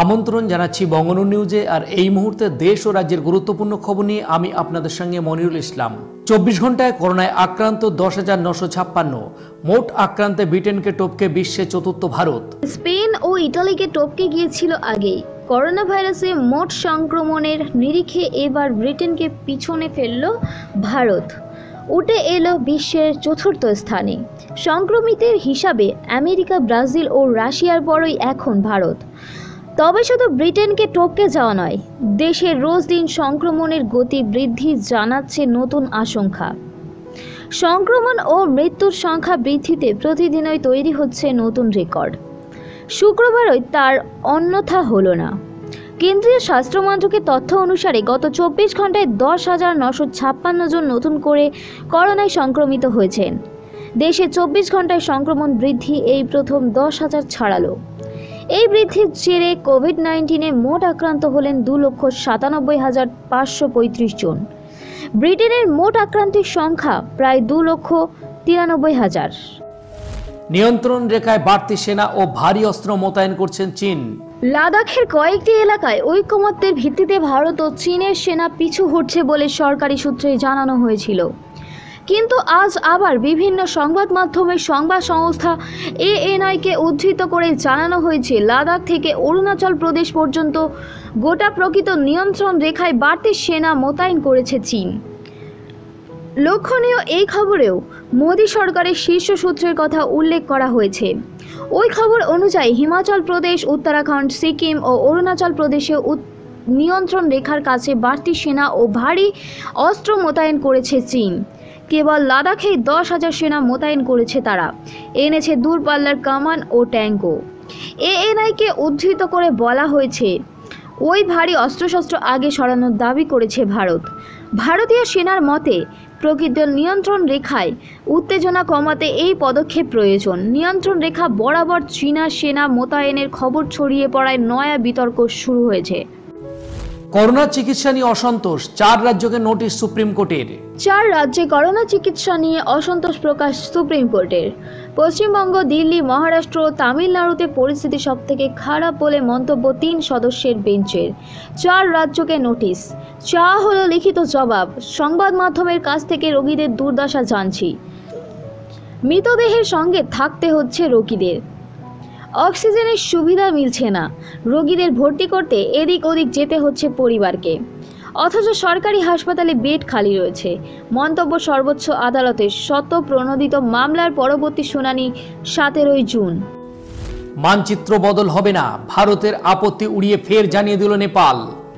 আমন্ত্রণ জানাচ্ছি বঙ্গনু নিউজে। আর এই মুহূর্তে দেশ ও রাজ্যের গুরুত্বপূর্ণ খবর নিয়ে আমি আপনাদের সঙ্গে মনিরুল ইসলাম। চব্বিশ ঘন্টায় করোনায় আক্রান্ত দশ হাজার নশো ছাপ্পান্ন। মোট আক্রান্তে ব্রিটেনকে টপকে বিশ্বে চতুর্থ ভারত। স্পেন ও ইটালিকে টপকে গিয়েছিল আগেই। করোনা ভাইরাসে মোট সংক্রমণের নিরিখে এবার ব্রিটেনকে পিছনে ফেলল ভারত। উঠে এলো বিশ্বের চতুর্থ স্থানে। সংক্রমিতের হিসাবে আমেরিকা, ব্রাজিল ও রাশিয়ার পরই এখন ভারত। তবে শুধু ব্রিটেনকে টপকে যাওয়া নয় দেশের রোজ দিন সংক্রমণের গতি বৃদ্ধি জানাচ্ছে নতুন আশঙ্কা। সংক্রমণ ও মৃত্যুর সংখ্যা বৃদ্ধিতে প্রতিদিনই তৈরি হচ্ছে নতুন রেকর্ড। শুক্রবারই তার অন্যথা হলো না। কেন্দ্রীয় স্বাস্থ্যমন্ত্রকের তথ্য অনুসারে গত চব্বিশ ঘন্টায় দশ হাজার নশো ছাপ্পান্ন জন নতুন করে করোনায় সংক্রমিত হয়েছেন। দেশে চব্বিশ ঘন্টায় সংক্রমণ বৃদ্ধি এই প্রথম দশ হাজার ছাড়ালো। এই বৃদ্ধির জেরে কোভিড নাইন্টিনে মোট আক্রান্ত হলেন দু লক্ষ সাতানব্বই হাজার পাঁচশো পঁয়ত্রিশ জন। ব্রিটেনের মোট আক্রান্তের সংখ্যা প্রায় দু লক্ষ তিরানব্বই হাজার। নিয়ন্ত্রণ রেখায় বাড়তি সেনা ও ভারী অস্ত্র মোতায়েন করছেন চীন। লাদাখের কয়েকটি এলাকায় ঐকমত্যের ভিত্তিতে ভারত ও চীনের সেনা পিছু হটছে বলে সরকারি সূত্রে জানানো হয়েছিল। কিন্তু আজ আবার বিভিন্ন সংবাদ মাধ্যমের সংবাদ সংস্থা এএনআইকে উদ্ধৃত করে জানানো হয়েছে, লাদাখ থেকে অরুণাচল প্রদেশ পর্যন্ত গোটা প্রকৃত নিয়ন্ত্রণ রেখায় বাড়তি সেনা মোতায়েন করেছে চীন। লক্ষণীয় এই খবরেও মোদী সরকারের শীর্ষ সূত্রের কথা উল্লেখ করা হয়েছে। ওই খবর অনুযায়ী হিমাচল প্রদেশ, উত্তরাখণ্ড, সিকিম ও অরুণাচল প্রদেশে নিয়ন্ত্রণ রেখার কাছে বাড়তি সেনা ও ভারী অস্ত্র মোতায়েন করেছে চীন। কেবল লাদাখেই দশ হাজার সেনা মোতায়েন করেছে তারা। এনেছে দূরপাল্লার কামান ও ট্যাঙ্কও। এএনআইকে উদ্ধৃত করে বলা হয়েছে, ওই ভারী অস্ত্রশস্ত্র আগে সরানোর দাবি করেছে ভারত। ভারতীয় সেনার মতে, প্রকৃত নিয়ন্ত্রণ রেখায় উত্তেজনা কমাতে এই পদক্ষেপ প্রয়োজন। নিয়ন্ত্রণ রেখা বরাবর চীনা সেনা মোতায়েনের খবর ছড়িয়ে পড়ায় নয়া বিতর্ক শুরু হয়েছে। করোনা চিকিৎসা নিয়ে অসন্তোষ, চার রাজ্যকে নোটিশ সুপ্রিম কোর্টের। চার রাজ্যে করোনা চিকিৎসা নিয়ে অসন্তোষ প্রকাশ সুপ্রিম কোর্টের। পশ্চিমবঙ্গ, দিল্লি, মহারাষ্ট্র, তামিলনাড়ুতে পরিস্থিতি সবথেকে খারাপ বলে মন্তব্য তিন সদস্যের বেঞ্চের। চার রাজ্যকে নোটিশ। চা হলো লিখিত জবাব, সংবাদ মাধ্যমের কাছ থেকে রোগীদের দুর্দশা জানছি। মৃতদেহের সঙ্গে থাকতে হচ্ছে রোগীদের। অক্সিজেনের সুবিধা মিলছে না। রোগীদের ভর্তি করতে এদিক ওদিক যেতে হচ্ছে পরিবারকে। অথচ সরকারি হাসপাতালে বেড খালি রয়েছে। মন্তব্য সর্বোচ্চ আদালতের শত প্রণোদিত মামলার পরবর্তী শুনানি সতেরোই জুন। মানচিত্র বদল হবে না। ভারতের আপত্তি উড়িয়ে ফের জানিয়ে দিল নেপাল।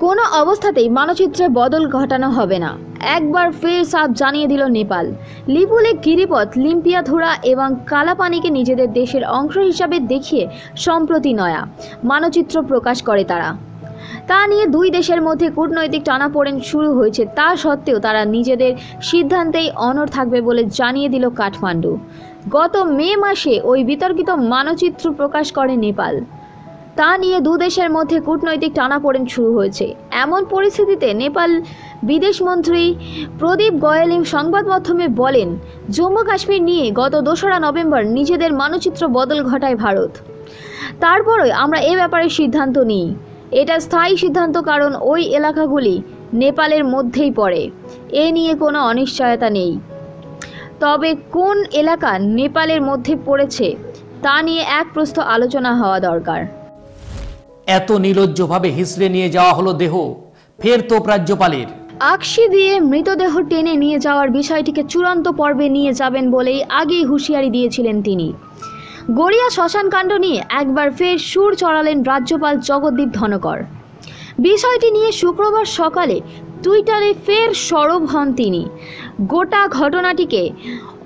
কোনো অবস্থাতেই মানচিত্রে বদল ঘটানো হবে না। একবার ফের সাপ জানিয়ে দিল নেপাল। লিপুলে গিরিপথ লিম্পিয়াধুরা এবং কালাপানিকে নিজেদের দেশের অংশ হিসাবে দেখিয়ে সম্প্রতি নয়া, মানচিত্র প্রকাশ করে তারা। তা নিয়ে দুই দেশের মধ্যে কূটনৈতিক টানাপোড়েন শুরু হয়েছে। তা সত্ত্বেও তারা নিজেদের সিদ্ধান্তেই অনড় থাকবে বলে জানিয়ে দিল কাঠমান্ডু। গত মে মাসে ওই বিতর্কিত মানচিত্র প্রকাশ করে নেপাল। তা নিয়ে দেশের মধ্যে কূটনৈতিক টানাপোড়েন শুরু হয়েছে। এমন পরিস্থিতিতে নেপাল বিদেশমন্ত্রী প্রদীপ গোয়েলিম সংবাদ মাধ্যমে বলেন, জম্মু কাশ্মীর নিয়ে গত দোসরা নভেম্বর নিজেদের মানচিত্র বদল ঘটায় ভারত। তারপরে আমরা এ ব্যাপারে সিদ্ধান্ত নিই। এটা স্থায়ী সিদ্ধান্ত কারণ ওই এলাকাগুলি নেপালের মধ্যেই পড়ে। এ নিয়ে কোনো অনিশ্চয়তা নেই। তবে কোন এলাকা নেপালের মধ্যে পড়েছে, তা নিয়ে এক প্রস্থ আলোচনা হওয়া দরকার। এত নির্লজ্জভাবে হিসড়ে নিয়ে যাওয়া হলো দেহ। ফের তোপ রাজ্যপালের। আকশি দিয়ে মৃতদেহ টেনে নিয়ে যাওয়ার বিষয়টিকে চূড়ান্ত পর্বে নিয়ে যাবেন বলেই আগেই হুঁশিয়ারি দিয়েছিলেন তিনি। গড়িয়া শ্মশানকাণ্ড নিয়ে একবার ফের সুর চড়ালেন রাজ্যপাল জগদ্দীপ ধনকর। বিষয়টি নিয়ে শুক্রবার সকালে টুইটারে ফের সরব হন তিনি। গোটা ঘটনাটিকে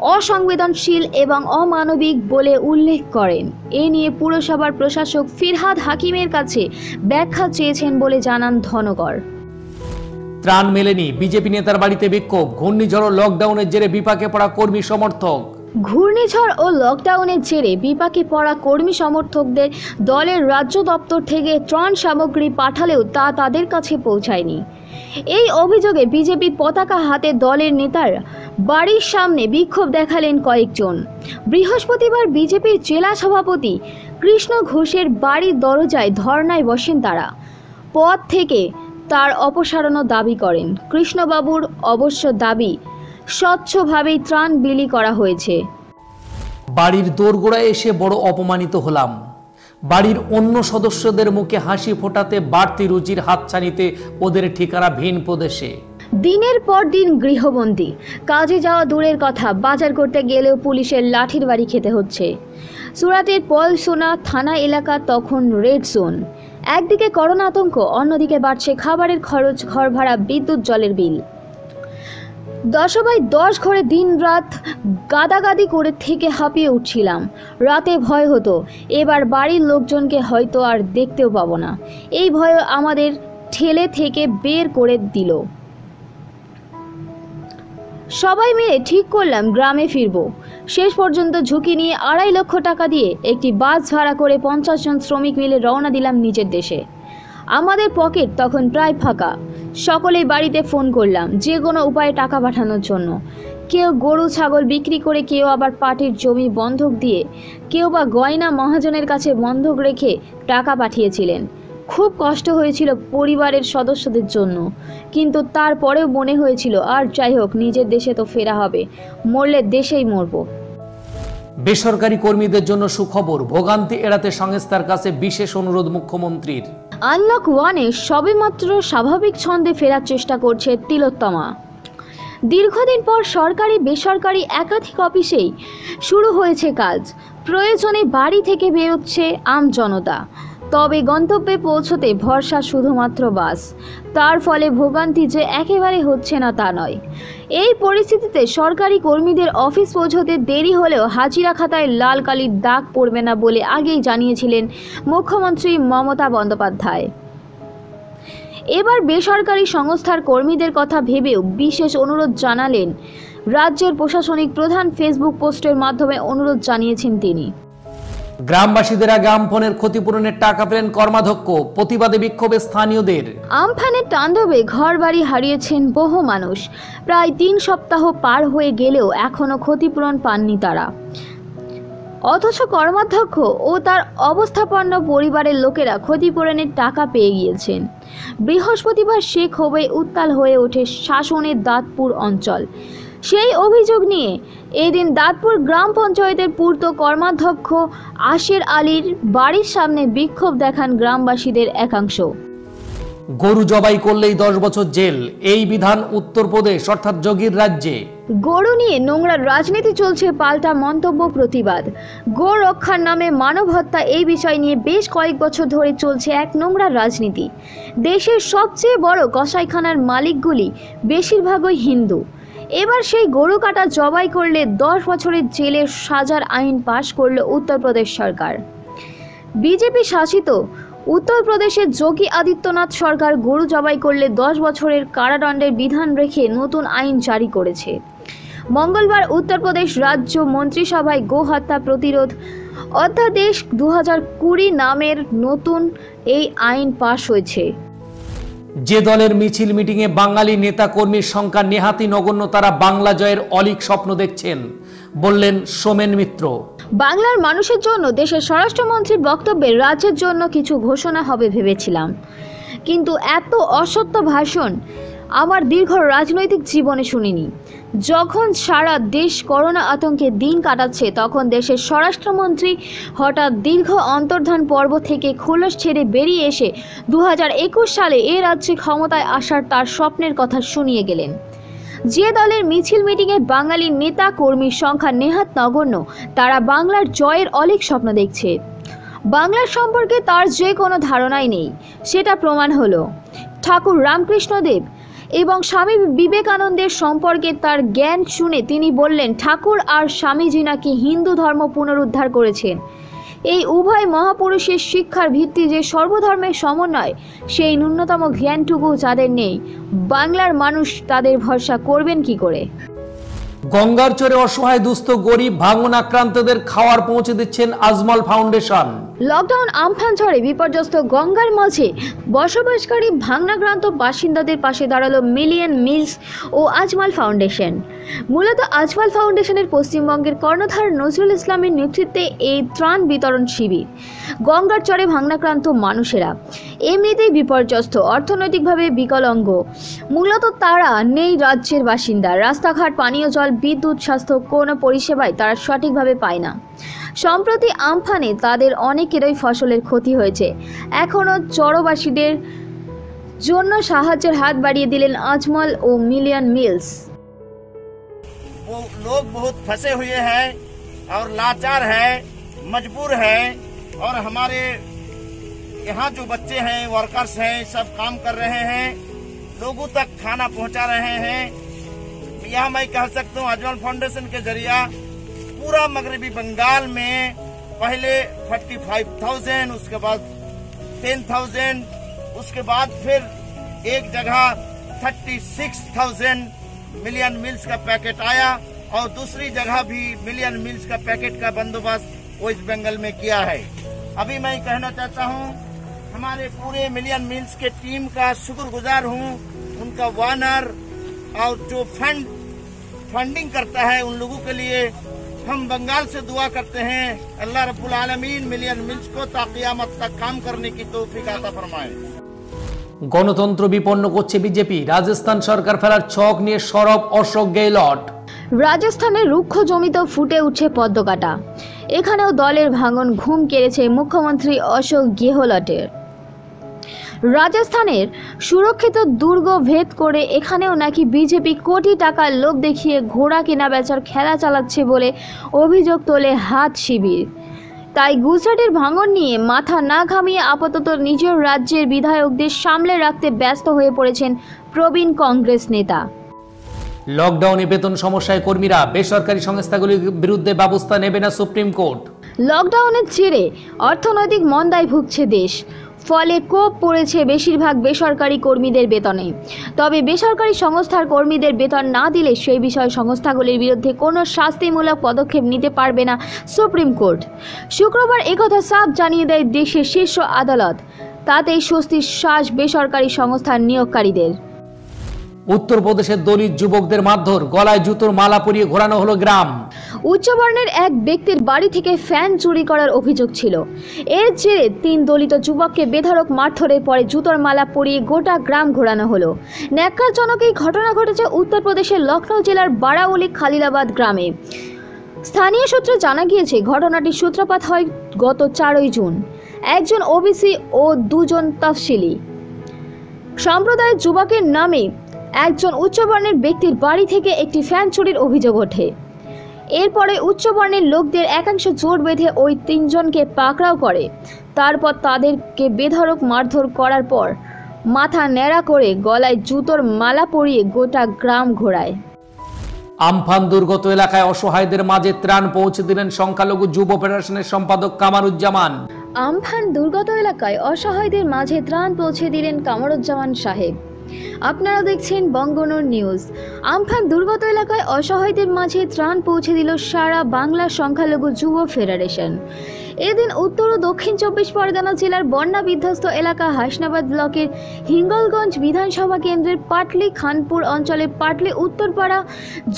অসংবেদনশীল এবং অমানবিক বলে উল্লেখ করেন। এ নিয়ে পুরসভার প্রশাসক ফিরহাদ হাকিমের কাছে ব্যাখ্যা চেয়েছেন বলে জানান ধনগর। ত্রাণ মেলেনি। বিজেপি নেতার বাড়িতে বিক্ষোভ। ঘূর্ণিঝড় লকডাউনের জেরে বিপাকে পড়া কর্মী সমর্থক। ঘূর্ণিঝড় ও লকডাউনের জেরে বিপাকে পড়া কর্মী সমর্থকদের দলের রাজ্য দপ্তর থেকে ত্রাণ সামগ্রী পাঠালেও তা তাদের কাছে পৌঁছায়নি। এই অভিযোগে বিজেপি পতাকা হাতে দলের নেতার বাড়ির সামনে বিক্ষোভ দেখালেন কয়েকজন। বৃহস্পতিবার বিজেপির জেলা সভাপতি কৃষ্ণ ঘোষের বাড়ির দরজায় ধর্নায় বসেন তারা। পদ থেকে তার অপসারণও দাবি করেন। কৃষ্ণবাবুর অবশ্য দাবি স্বচ্ছভাবেই ত্রাণ বিলি করা হয়েছে। বাড়ির দোরগোড়ায় এসে বড় অপমানিত হলাম। বাড়ির অন্য সদস্যদের মুখে হাসি ফোটাতে বাড়তি রুচির হাতছানিতে ওদের ঠিকানা ভিন প্রদেশে। দিনের পর দিন গৃহবন্দী। কাজে যাওয়া দূরের কথা বাজার করতে গেলেও পুলিশের লাঠির বাড়ি খেতে হচ্ছে। সুরাটের পলসোনা থানা এলাকা তখন রেড জোন। একদিকে করোনা আতঙ্ক অন্যদিকে বাড়ছে খাবারের খরচ ঘর ভাড়া বিদ্যুৎ জলের বিল। দশবাই দশ ঘরে দিন রাত গাদাগাদি করে থেকে হাঁপিয়ে উঠছিলাম। রাতে ভয় হতো, এবার বাড়ির লোকজনকে হয়তো আর দেখতেও পাবো না। এই ভয় আমাদের ঠেলে থেকে বের করে দিল। সবাই মিলে ঠিক করলাম, গ্রামে ফিরব। শেষ পর্যন্ত ঝুঁকি নিয়ে আড়াই লক্ষ টাকা দিয়ে একটি বাস ভাড়া করে পঞ্চাশ জন শ্রমিক মিলে রওনা দিলাম নিজের দেশে। আমাদের পকেট তখন প্রায় ফাঁকা। সকলেই বাড়িতে ফোন করলাম, যে কোনো উপায়ে টাকা পাঠানোর জন্য। কেউ গরু, ছাগল বিক্রি করে, কেউ আবার পাটির জমি বন্ধক দিয়ে, কেউ বা গয়না মহাজনের কাছে বন্ধক রেখে টাকা পাঠিয়েছিলেন। খুব কষ্ট হয়েছিল পরিবারের সদস্যদের জন্য। কিন্তু তারপরেও মনে হয়েছিল, আর যাই হোক, নিজের দেশে তো ফেরা হবে। মরলে দেশেই মরবো। বেসরকারি কর্মীদের জন্য সুখবর, ভোগান্তি এড়াতে সংস্থার কাছে বিশেষ অনুরোধ মুখ্যমন্ত্রীর। আনলক ওয়ানে সবেমাত্র স্বাভাবিক ছন্দে ফেরার চেষ্টা করছে তিলোত্তমা। দীর্ঘদিন পর সরকারি, বেসরকারি, একাধিক অফিসেই শুরু হয়েছে কাজ। প্রয়োজনে বাড়ি থেকে বেরোচ্ছে আম জনতা। তবে গন্তব্যে পৌঁছতে ভরসা শুধুমাত্র বাস। তার ফলে ভোগান্তি যে একেবারে হচ্ছে না তা নয়। এই পরিস্থিতিতে সরকারি কর্মীদের অফিস পৌঁছতে দেরি হলেও হাজিরা খাতায় লাল কালির দাগ পড়বে না বলে আগেই জানিয়েছিলেন মুখ্যমন্ত্রী মমতা বন্দ্যোপাধ্যায়। এবার বেসরকারি সংস্থার কর্মীদের কথা ভেবেও বিশেষ অনুরোধ জানালেন রাজ্যের প্রশাসনিক প্রধান ফেসবুক পোস্টের মাধ্যমে অনুরোধ জানিয়েছেন তিনি। গ্রামবাসীদের আগে আমফনের ক্ষতিপূরণের টাকা পেলেন কর্মাধ্যক্ষ। প্রতিবাদে বিক্ষোভে স্থানীয়দের। আমফানের তাণ্ডবে ঘরবাড়ি হারিয়েছেন বহু মানুষ। প্রায় তিন সপ্তাহ পার হয়ে গেলেও এখনও ক্ষতিপূরণ পাননি তারা। অথচ কর্মাধ্যক্ষ ও তার অবস্থাপন্ন পরিবারের লোকেরা ক্ষতিপূরণের টাকা পেয়ে গিয়েছেন। বৃহস্পতিবার সে ক্ষোভে উত্তাল হয়ে ওঠে শাসনের দাঁতপুর অঞ্চল। সেই অভিযোগ নিয়ে এদিন দাঁতপুর গ্রাম পঞ্চায়েতের পূর্ত কর্মাধ্যক্ষ আশের আলীর বাড়ির সামনে বিক্ষোভ দেখান গ্রামবাসীদের একাংশ। গরু জবাই করলেই দশ বছর জেল এই বিধান উত্তরপ্রদেশ অর্থাৎ যোগীর রাজ্যে। গরু নিয়ে নোংরা রাজনীতি চলছে পাল্টা মন্তব্য প্রতিবাদ। গো রক্ষার নামে মানব হত্যা এই বিষয় নিয়ে বেশ কয়েক বছর ধরে চলছে এক নোংরা রাজনীতি। দেশের সবচেয়ে বড় কসাইখানার মালিকগুলি বেশিরভাগই হিন্দু। এবার সেই গরু কাটা জবাই করলে দশ বছরের জেলের সাজার আইন পাশ করল উত্তরপ্রদেশ সরকার। বিজেপি শাসিত উত্তরপ্রদেশের যোগী আদিত্যনাথ সরকার গরু জবাই করলে দশ বছরের কারাদণ্ডের বিধান রেখে নতুন আইন জারি করেছে। মঙ্গলবার উত্তরপ্রদেশ রাজ্য মন্ত্রিসভায় গো হত্যা প্রতিরোধ অধ্যাদেশ দু হাজার কুড়ি নামের নতুন এই আইন পাশ হয়েছে। যে দলের মিছিল মিটিংয়ে বাঙালি নেতাকর্মীর সংখ্যা নেহাতি নগণ্য, তারা বাংলা জয়ের অলিক স্বপ্ন দেখছেন, বললেন সোমেন মিত্র। বাংলার মানুষের জন্য, দেশের স্বরাষ্ট্রমন্ত্রীর বক্তব্যে রাজ্যের জন্য কিছু ঘোষণা হবে ভেবেছিলাম। কিন্তু এত অসত্য ভাষণ আমার দীর্ঘ রাজনৈতিক জীবনে শুনিনি। যখন সারা দেশ করোনা আতঙ্কে দিন কাটাচ্ছে, তখন দেশের স্বরাষ্ট্রমন্ত্রী হঠাৎ দীর্ঘ অন্তর্ধান পর্ব থেকে খোলস ছেড়ে বেরিয়ে এসে দু হাজার একুশ সালে এ রাজ্যে ক্ষমতায় আসার তার স্বপ্নের কথা শুনিয়ে গেলেন। যে দলের মিছিল মিটিংয়ে বাঙালি নেতা কর্মীর সংখ্যা নেহাত নগণ্য, তারা বাংলার জয়ের অলিক স্বপ্ন দেখছে। বাংলার সম্পর্কে তার যে কোনো ধারণাই নেই। সেটা প্রমাণ হলো, ঠাকুর রামকৃষ্ণদেব এবং স্বামী বিবেকানন্দের সম্পর্কে তার জ্ঞান শুনে তিনি বললেন, ঠাকুর আর স্বামীজি নাকি হিন্দু ধর্ম পুনরুদ্ধার করেছেন। এই উভয় মহাপুরুষের শিক্ষার ভিত্তি যে সর্বধর্মের সমন্বয়, সেই ন্যূনতম জ্ঞানটুকু যাদের নেই। বাংলার মানুষ তাদের ভরসা করবেন কি করে? গঙ্গার চরে অসহায় দুস্থ গরিব ভাঙন আক্রান্তদের খাওয়ার পৌঁছে দিচ্ছেন আজমল ফাউন্ডেশন। লকডাউন আমফান ঝড়ে বিপর্যস্ত গঙ্গার মাঝে বসবাসকারী ভাঙনাক্রান্ত বাসিন্দাদের পাশে দাঁড়াল মিলিয়ন মিলস ও আজমাল ফাউন্ডেশন। মূলত আজমাল ফাউন্ডেশনের পশ্চিমবঙ্গের কর্ণধার নজরুল ইসলামের নেতৃত্বে এই ত্রাণ বিতরণ শিবির। গঙ্গার চরে ভাঙনাক্রান্ত মানুষেরা। এমনিতেই বিপর্যস্ত, অর্থনৈতিকভাবে বিকলাঙ্গ। মূলত তারা নেই রাজ্যের বাসিন্দা। রাস্তাঘাট, পানীয় জল বিদ্যুৎ স্বাস্থ্য কোনো পরিষেবাই তারা সঠিকভাবে পায় না সম্প্রতি আমফানে তাদের অনেকেরই ফসলের ক্ষতি হয়েছে এখনও চরবাসীদের জন্য সাহায্যের হাত বাড়িয়ে দিলেন আজমল ও মিলিয়ন মিলস वो लोग बहुत फंसे हुए हैं और लाचार है मजबूर है और हमारे यहाँ जो बच्चे हैं वर्कर्स हैं सब काम कर रहे हैं लोगों तक खाना पहुँचा रहे हैं यह मैं कह सकता हूँ अजमल फाउंडेशन के ज़रिया पूरा मगरबी बंगाल में पहले 45,000 उसके बाद 10,000 उसके बाद फिर एक जगह 36,000 मिलियन मिल्स का पैकेट आया और दूसरी जगह भी मिलियन मिल्स का पैकेट का बंदोबस्त वेस्ट बंगाल में किया है। अभी मैं कहना चाहता हूँ हमारे पूरे मिलियन मिल्स के टीम का शुक्रगुजार हूँ उनका वानर और जो फंड फंडिंग करता है उन लोगों के लिए हम बंगाल से दुआ करते हैं अल्लाह रब्बुल आलमीन मिलियन मिल्स को ताकियामत तक काम करने की तौफीक आता फरमाए গণতন্ত্র বিপন্ন করছে বিজেপি রাজস্থান সরকার ফেলার ছক নিয়ে সরব অশোক গেহলট রাজস্থানের রুক্ষ জমিতেও ফুটে উঠছে পদ্মকাটা এখানেও দলের ভাঙন ঘুম কেড়েছে মুখ্যমন্ত্রী অশোক গেহলটের রাজস্থানের সুরক্ষিত দুর্গ ভেদ করে এখানেও নাকি বিজেপি কোটি টাকার লোভ দেখিয়ে ঘোড়া কেনা বেচার খেলা চালাচ্ছে বলে অভিযোগ তোলে হাত শিবির। তাই গুজরাটের ভাঙন নিয়ে মাথা না ঘামিয়ে আপাতত নিজের রাজ্যের বিধায়কদের সামলে রাখতে ব্যস্ত হয়ে পড়েছেন প্রবীণ কংগ্রেস নেতা। লকডাউনে বেতন সমস্যায় কর্মীরা বেসরকারি সংস্থাগুলির বিরুদ্ধে ব্যবস্থা নেবে না সুপ্রিম কোর্ট। লকডাউনের জেরে অর্থনৈতিক মন্দায় ভুগছে দেশ। ফলে কোপ পড়েছে বেশিরভাগ বেসরকারি কর্মীদের বেতনে। তবে বেসরকারি সংস্থার কর্মীদের বেতন না দিলে সেই বিষয়ে সংস্থাগুলির বিরুদ্ধে কোনো শাস্তিমূলক পদক্ষেপ নিতে পারবে না সুপ্রিম কোর্ট। শুক্রবার একথা সাফ জানিয়ে দেয় দেশের শীর্ষ আদালত। তাতেই স্বস্তির শ্বাস বেসরকারি সংস্থার নিয়োগকারীদের। উত্তরপ্রদেশের দলিত যুবকদের মারধর, গলায় জুতোর মালা পরিয়ে ঘোরানো হলো গ্রাম। উচ্চবর্ণের এক ব্যক্তির বাড়ি থেকে ফ্যান চুরি করার অভিযোগ ছিল। এর জেরে তিন দলিত যুবককে বেধড়ক মারধরের পরে জুতোর মালা পরিয়ে গোটা গ্রাম ঘোরানো হলো। ন্যাক্কারজনক এই ঘটনা ঘটেছে উত্তরপ্রদেশের লখনৌ জেলার বারাউলি খালিলাবাদ গ্রামে। স্থানীয় সূত্রে জানা গিয়েছে, ঘটনাটির সূত্রপাত হয় গত চারই জুন। একজন ওবিসি ও দুজন তফসিলি। সম্প্রদায়ের যুবকের নামে একজন উচ্চবর্ণের ব্যক্তির বাড়ি থেকে একটি ফ্যান চুরির অভিযোগ ওঠে। এরপরে উচ্চবর্ণের লোকদের একাংশ জোর বেঁধে ওই তিনজনকে পাকড়াও করে। তারপর তাদেরকে বেধড়ক মারধর করার পর মাথা ন্যাড়া করে গলায় জুতোর মালা পরিয়ে গোটা গ্রাম ঘোরায়। আমফান দুর্গত এলাকায় অসহায়দের মাঝে ত্রাণ পৌঁছে দিলেন সংখ্যালঘু যুব ফেডারেশনের সম্পাদক কামারুজ্জামান। আমফান দুর্গত এলাকায় অসহায়দের মাঝে ত্রাণ পৌঁছে দিলেন কামরুজ্জামান সাহেব। আপনারা দেখছেন বঙ্গনোর নিউজ। আমফান দুর্গত এলাকায় অসহায়দের মাঝে ত্রাণ পৌঁছে দিল সারা বাংলা সংখ্যালঘু যুব ফেডারেশন। এদিন উত্তর ও দক্ষিণ চব্বিশ পরগনা জেলার বন্যা বিধ্বস্ত এলাকা হাসনাবাদ ব্লকের হিঙ্গলগঞ্জ বিধানসভা কেন্দ্রের পাটলি খানপুর অঞ্চলে পাটলি উত্তরপাড়া,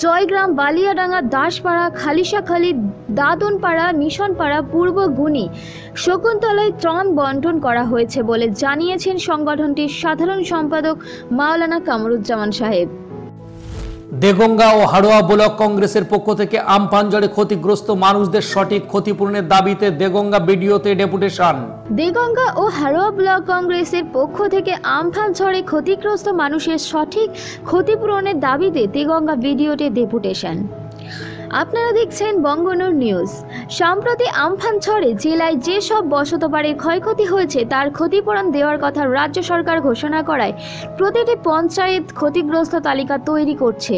জয়গ্রাম, বালিয়াডাঙ্গা, দাসপাড়া, খালিশাখালি, দাদনপাড়া, মিশনপাড়া, পূর্ব গুনি শকুন্তলায় ত্রাণ বন্টন করা হয়েছে বলে জানিয়েছেন সংগঠনটির সাধারণ সম্পাদক মাওলানা কামরুজ্জামান সাহেব। দেগঙ্গা ও হাড়োয়া ব্লক কংগ্রেসের পক্ষ থেকে আমফান জলে ক্ষতিগ্রস্ত মানুষদের সঠিক ক্ষতিপূরণের দাবিতে দেগঙ্গা বিডিওতে ডেপুটেশন। দেগঙ্গা ও হাড়োয়া ব্লক কংগ্রেসের পক্ষ থেকে আমফান ঝড়ে ক্ষতিগ্রস্ত মানুষের সঠিক ক্ষতিপূরণের দাবিতে দেগঙ্গা ভিডিওতে ডেপুটেশন। আপনারা দেখছেন বঙ্গনুর নিউজ। সম্প্রতি আমফান ঝড়ে জেলায় যেসব বসত বাড়ির ক্ষয়ক্ষতি হয়েছে, তার ক্ষতিপূরণ দেওয়ার কথা রাজ্য সরকার ঘোষণা করায় প্রতিটি পঞ্চায়েত ক্ষতিগ্রস্ত তালিকা তৈরি করছে।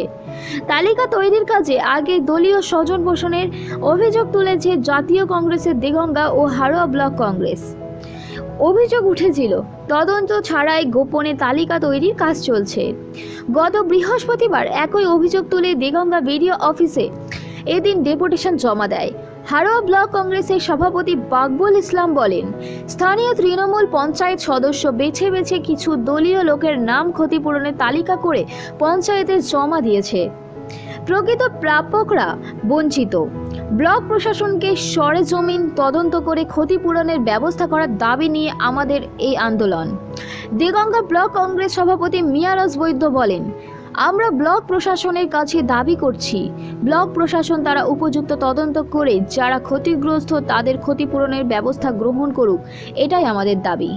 তালিকা তৈরির কাজে আগে দলীয় স্বজন পোষণের অভিযোগ তুলেছে জাতীয় কংগ্রেসের দেগঙ্গা ও হারোয়া ব্লক কংগ্রেস। অভিযোগ উঠেছিল, তদন্ত ছাড়াই গোপনে তালিকা তৈরির কাজ চলছে। গত বৃহস্পতিবার একই অভিযোগ তুলে দেগঙ্গা ভিডিও অফিসে এদিন ডেপুটেশন জমা দেয়। হারোয়া ব্লক কংগ্রেসের সভাপতি বাকবুল ইসলাম বলেন, স্থানীয় তৃণমূল পঞ্চায়েত সদস্য বেছে বেছে কিছু দলীয় লোকের নাম ক্ষতিপূরণের তালিকা করে পঞ্চায়েতে জমা দিয়েছে। প্রকৃত প্রাপকরা বঞ্চিত। ব্লক প্রশাসনকে সরেজমিন তদন্ত করে ক্ষতিপূরণের ব্যবস্থা করার দাবি নিয়ে আমাদের এই আন্দোলন। দেগঙ্গা ব্লক কংগ্রেস সভাপতি মিয়ারাজ বৈদ্য বলেন আমরা ব্লক প্রশাসনের কাছে দাবি করছি। ব্লক প্রশাসন তারা উপযুক্ত তদন্ত করে যারা ক্ষতিগ্রস্ত তাদের ক্ষতিপূরণের ব্যবস্থা গ্রহণ করুক, এটাই আমাদের দাবি।